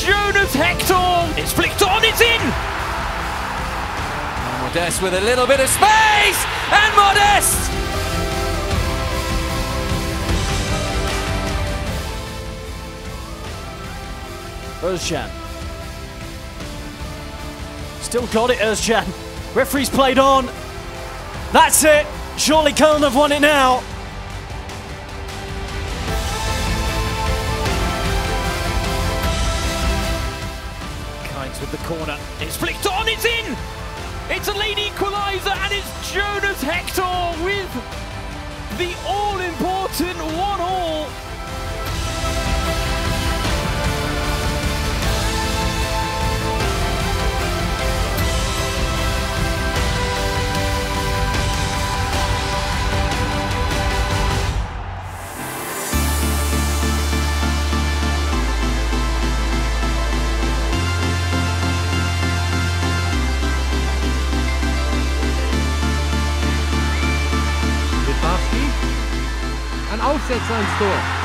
Jonas Hector. It's flicked on, it's in. Modeste with a little bit of space, and Modeste! Özcan. Still got it, Özcan. Referee's played on. That's it. Surely Köln have won it now. The corner. It's flicked on, it's in. It's a late equaliser, and it's Jonas Hector with the all-important Aufsetzer ins Tor.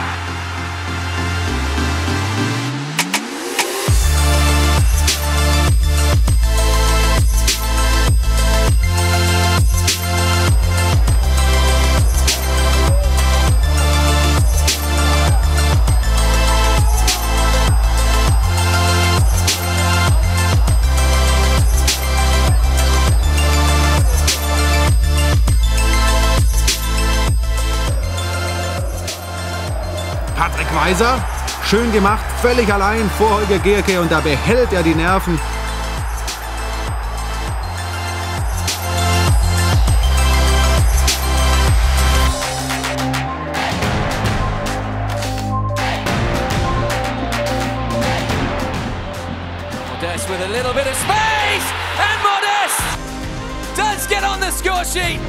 Patrick Weiser, schön gemacht, völlig allein vor Holger Gerke und da behält er die Nerven. Modeste with a little bit of space, and Modeste does get on the score sheet.